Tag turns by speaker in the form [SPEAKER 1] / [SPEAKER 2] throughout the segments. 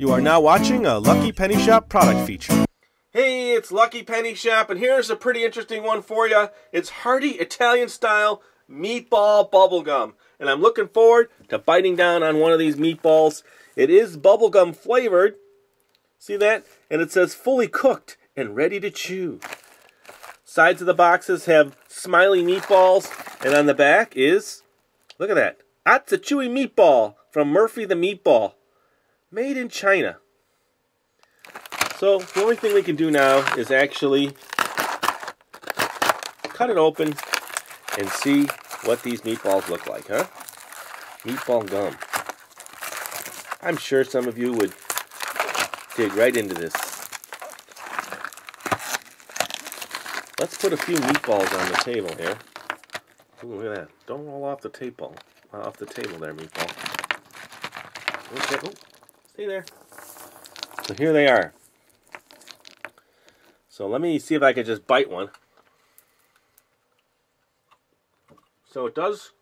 [SPEAKER 1] You are now watching a Lucky Penny Shop product feature.
[SPEAKER 2] Hey, it's Lucky Penny Shop, and here's a pretty interesting one for you. It's hearty Italian style meatball bubblegum. And I'm looking forward to biting down on one of these meatballs. It is bubblegum flavored. See that? And it says fully cooked and ready to chew. Sides of the boxes have smiley meatballs, and on the back is, look at that, that's a chewy meatball from Murphy the Meatball. Made in China. So the only thing we can do now is actually cut it open and see what these meatballs look like, huh? Meatball gum. I'm sure some of you would dig right into this. Let's put a few meatballs on the table here. Ooh, look at that. Don't roll off the table. Uh, off the table there, meatball. Okay. Oh, stay there. So here they are. So let me see if I can just bite one. So it does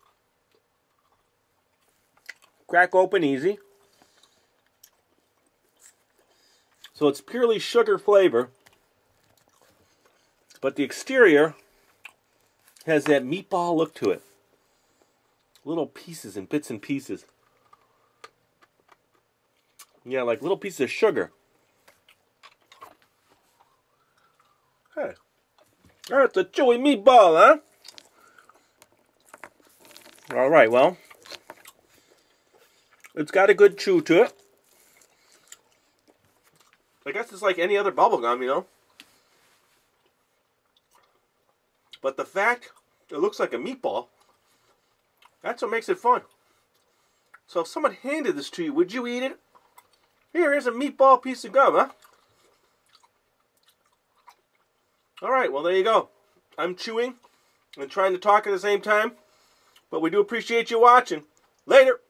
[SPEAKER 2] crack open easy. So it's purely sugar flavor. But the exterior has that meatball look to it. Little pieces and bits and pieces. Yeah, like little pieces of sugar. Hey. That's a chewy meatball, huh? Alright, well. It's got a good chew to it. I guess it's like any other bubble gum, you know? But the fact it looks like a meatball, that's what makes it fun. So if someone handed this to you, would you eat it? Here, here's a meatball piece of gum, huh? Alright, well there you go. I'm chewing and trying to talk at the same time. But we do appreciate you watching. Later!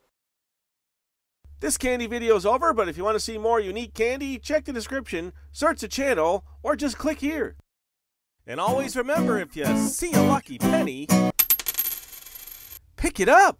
[SPEAKER 1] This candy video is over, but if you want to see more unique candy, check the description, search the channel, or just click here. And always remember, if you see a lucky penny, pick it up.